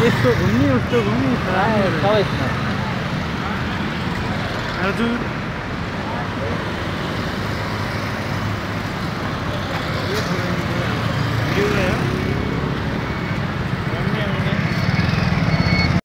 Если умнее, то умнее. Давай. А тут